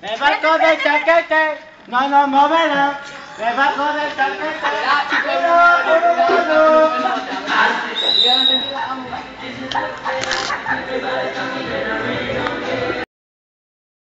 Debajo del chaquete no nos moverá. Debajo del chaquete. Ya, chicos,